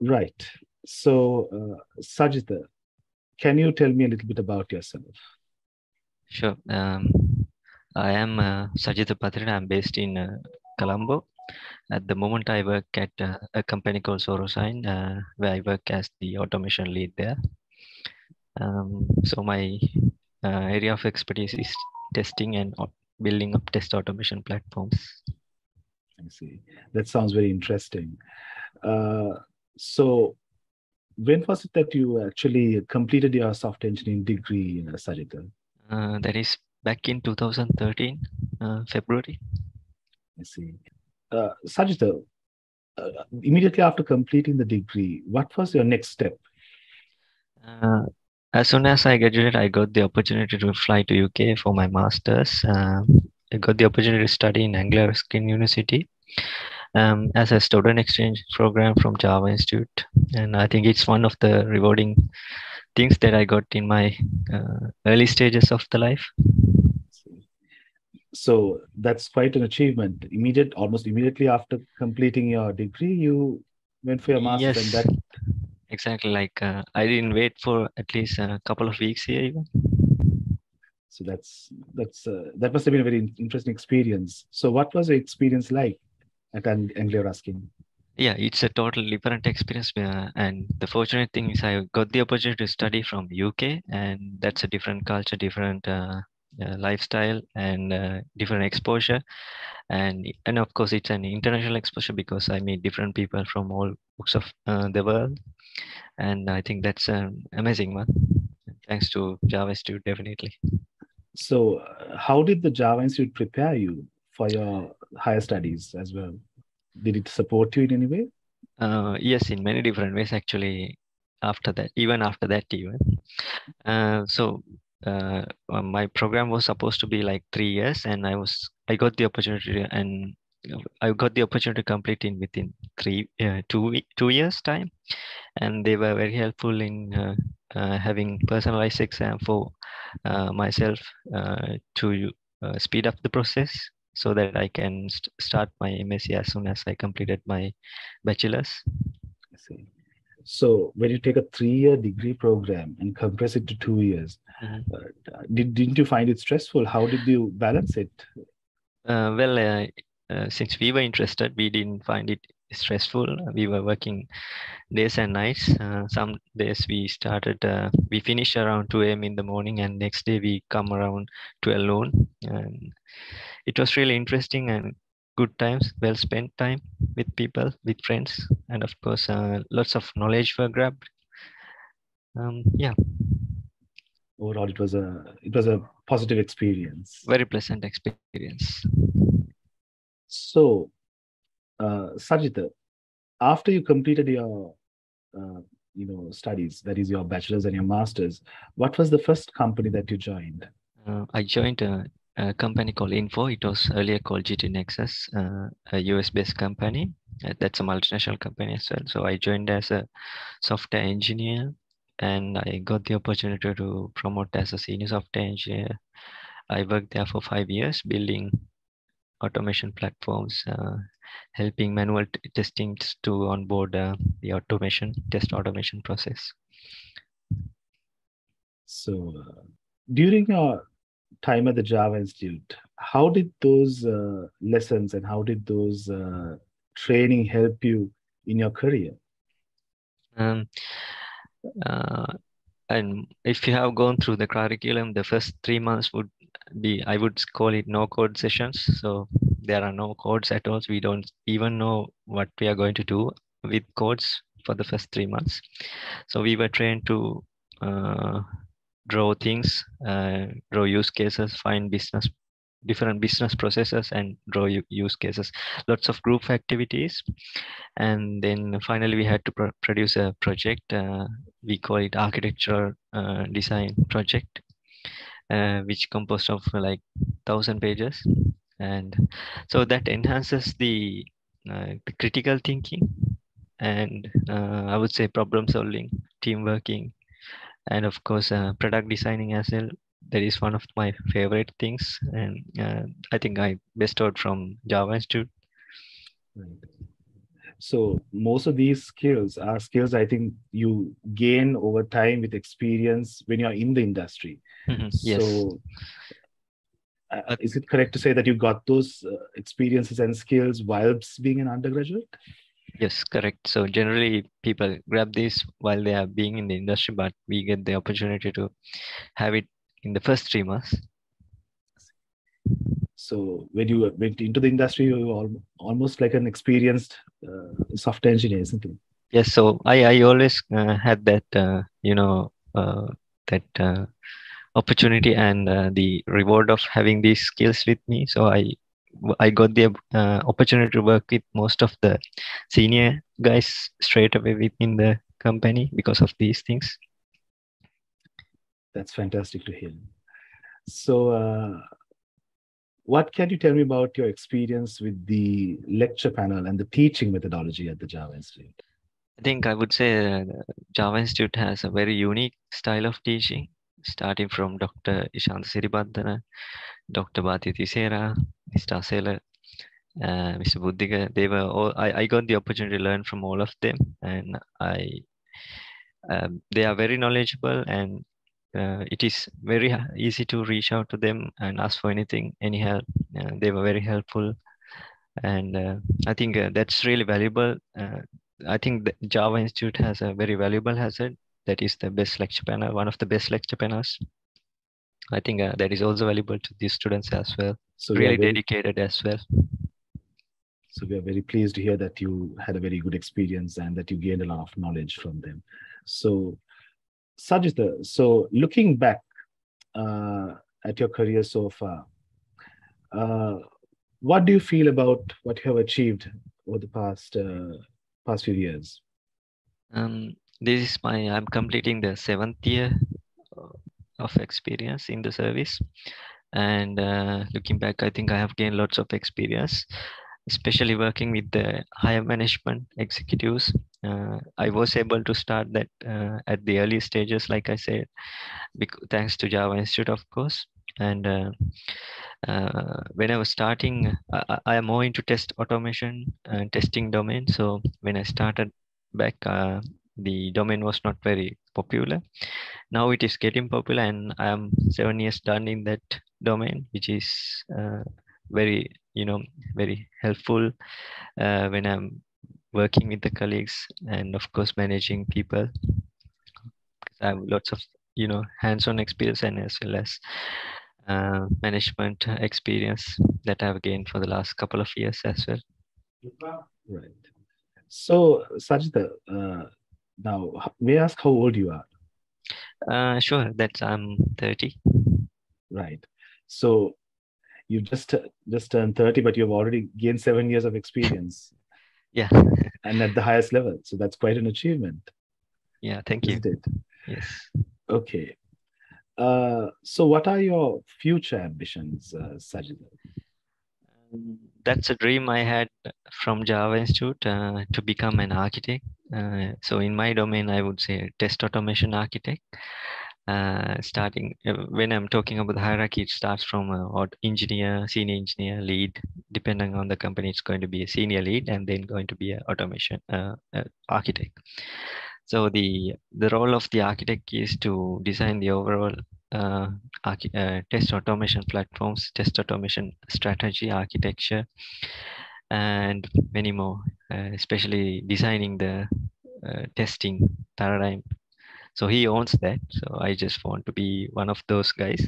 Right. So, uh, Sajitha, can you tell me a little bit about yourself? Sure. Um, I am uh, Sajitha Patrina. I'm based in uh, Colombo. At the moment, I work at uh, a company called Sorosign, uh, where I work as the automation lead there. Um, so my uh, area of expertise is testing and building up test automation platforms. I see. That sounds very interesting. So, when was it that you actually completed your software engineering degree, uh, Sajitha? Uh, that is back in 2013, uh, February. I see. Uh, Sajitha, uh, immediately after completing the degree, what was your next step? Uh, as soon as I graduated, I got the opportunity to fly to UK for my master's. Uh, I got the opportunity to study in Anglia Ruskin University um, as a student exchange program from Java Institute, and I think it's one of the rewarding things that I got in my uh, early stages of the life. So that's quite an achievement. Immediate, almost immediately after completing your degree, you went for your master's, Yes, and that exactly. Like uh, I didn't wait for at least a couple of weeks here even. so that's that's uh, that must have been a very interesting experience. So, what was the experience like at Ang- Anglia Ruskin? Yeah, it's a total different experience. Uh, and the fortunate thing is I got the opportunity to study from UK, and that's a different culture, different uh, uh, lifestyle, and uh, different exposure. And and of course, it's an international exposure because I meet different people from all books of uh, the world, and I think that's an amazing one. Thanks to Java Institute, definitely. So, uh, how did the Java Institute prepare you for your higher studies as well? Did it support you in any way? Uh, yes, in many different ways actually. After that, even after that, even. Uh, so uh, uh, my program was supposed to be like three years, and I was I got the opportunity and I got the opportunity to complete in within three uh, two two years time, and they were very helpful in uh, uh, having personalized exam for uh, myself uh, to uh, speed up the process so that I can st- start my MSc as soon as I completed my bachelor's. I see. So, when you take a three-year degree program and compress it to two years, Mhm. uh, did, didn't you find it stressful? How did you balance it? Uh, well, uh, uh, since we were interested, we didn't find it stressful. We were working days and nights. Uh, some days we started, uh, we finished around 2 a.m. in the morning, and next day we come around 12 noon. And it was really interesting and good times, well spent time with people, with friends, and of course, uh, lots of knowledge were grabbed. Um, yeah, Overall, it was a it was a positive experience. very pleasant experience. So, uh, Sajitha, after you completed your uh, you know studies, that is your bachelor's and your master's, what was the first company that you joined? Uh, I joined a, a company called Infor. It was earlier called GT Nexus, uh, a US-based company. Uh, that's a multinational company as well. So I joined as a software engineer, and I got the opportunity to promote as a senior software engineer. I worked there for five years, building automation platforms, uh, helping manual testing to onboard uh, the automation test automation process. So, uh, during your time at the Java Institute, how did those uh, lessons and how did those uh, training help you in your career? Um, uh, and if you have gone through the curriculum, the first three months would be, I would call it no code sessions. So there are no codes at all. We don't even know what we are going to do with codes for the first three months. So we were trained to uh, draw things, uh, draw use cases, find business different business processes and draw use cases lots of group activities and then finally we had to pro- produce a project uh, we call it architectural uh, design project uh, which composed of like thousand pages and so that enhances the, uh, the critical thinking and uh, i would say problem solving team working and of course uh, product designing as well that is one of my favorite things and uh, i think i bestowed from java institute Right. So most of these skills are skills I think you gain over time with experience when you're in the industry. Mhm, Yes. So, uh, Uh, is it correct to say that you got those uh, experiences and skills whilst being an undergraduate? Yes, correct. So generally people grab this while they are being in the industry, but we get the opportunity to have it in the first three months. So when you went into the industry, you were al- almost like an experienced uh, software engineer, isn't it? Yes, so I, I always uh, had that, uh, you know, uh, that uh, opportunity and uh, the reward of having these skills with me. So I, I got the uh, opportunity to work with most of the senior guys straight away within the company because of these things. That's fantastic to hear. So, uh, what can you tell me about your experience with the lecture panel and the teaching methodology at the Java Institute? I think I would say uh, Java Institute has a very unique style of teaching, starting from Dr. Ishant Siribandana, Dr. Bhati Tisera, Mr. Asela, uh, Mr. Buddhiga. They were all, I, I got the opportunity to learn from all of them, and I um, they are very knowledgeable and uh, it is very easy to reach out to them and ask for anything, any help. Uh, they were very helpful, and uh, I think uh, that's really valuable. Uh, I think the Java Institute has a very valuable hazard that is the best lecture panel, one of the best lecture panels. I think uh, that is also valuable to the students as well. So, we Really very, dedicated as well. so we are very pleased to hear that you had a very good experience and that you gained a lot of knowledge from them. So, Sajitha, so looking back uh, at your career so far, uh, what do you feel about what you have achieved over the past uh, past few years? Um, this is my, I'm completing the seventh year uh, of experience in the service. And uh, looking back, I think I have gained lots of experience, especially working with the higher management executives. Uh, I was able to start that uh, at the early stages, like I said, bec- thanks to Java Institute, of course. And uh, uh, when I was starting, I, I- I am more into test automation and testing domain. So when I started back, uh, the domain was not very popular. Now it is getting popular, and I am seven years done in that domain, which is uh, very, you know, very helpful uh, when I'm working with the colleagues and of course managing people. I have lots of, you know, hands-on experience and as well as uh, management experience that I've gained for the last couple of years as well. Right. So, Sajitha, uh, now may I ask how old you are? Uh, sure, that's I'm 30. Right. So, you just just turned 30, but you've already gained seven years of experience Yeah, and at the highest level. So that's quite an achievement, yeah, thank you. it? Yes. Okay. Uh, so, what are your future ambitions, uh, Sajitha? Um, That's a dream I had from Java Institute uh, to become an architect. Uh, so in my domain, I would say test automation architect. Uh, starting uh, when I'm talking about the hierarchy, it starts from uh, engineer, senior engineer, lead. Depending on the company, it's going to be a senior lead and then going to be an automation uh, uh, architect. So the the role of the architect is to design the overall uh, uh, test automation platforms, test automation strategy, architecture, and many more, uh, especially designing the uh, testing paradigm. So he owns that. So I just want to be one of those guys.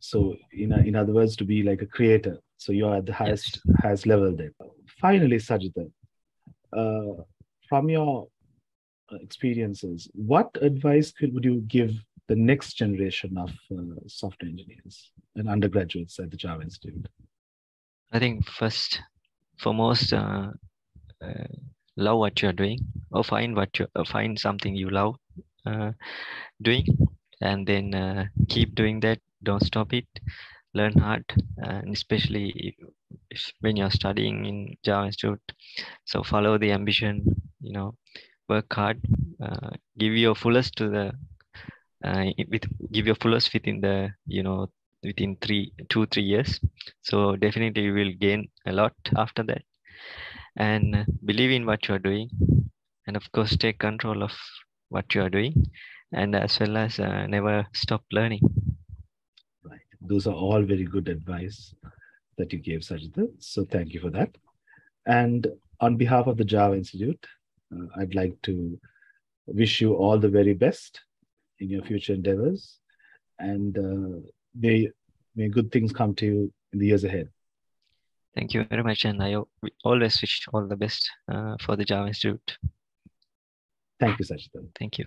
So, in, in other words, to be like a creator. So, you are at the highest highest level there. Finally, Sajitha, uh, from your uh, experiences, what advice could would you give the next generation of uh, software engineers and undergraduates at the Java Institute? I think first, foremost, uh, uh, love what you're doing, or find what you uh, find something you love uh, doing, and then uh, keep doing that. Don't stop it. Learn hard, and especially if, if when you're studying in Java Institute, so follow the ambition. You know, work hard, uh, give your fullest to the uh, with give your fullest within the you know within three two three years. So definitely you will gain a lot after that. And believe in what you are doing. And of course take control of what you are doing. And as well as uh, never stop learning. Right. Those are all very good advice that you gave Sajitha so thank you for that. And on behalf of the java institute uh, i'd like to wish you all the very best in your future endeavors. And uh, may may good things come to you in the years ahead. Thank you very much and i always wish all the best uh, for the java institute. Thank you Sajitha thank you